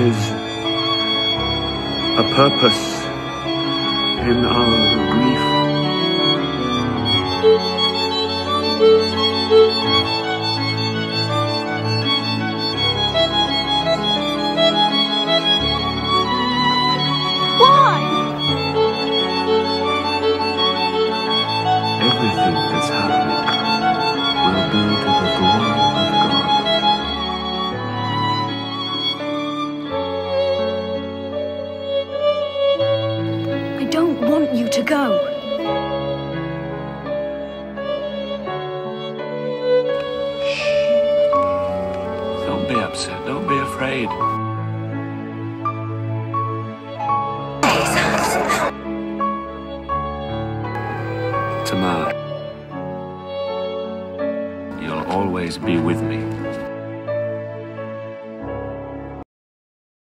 is a purpose in our grief. Why? Everything don't want you to go. Don't be upset. Don't be afraid. Tamar, you'll always be with me.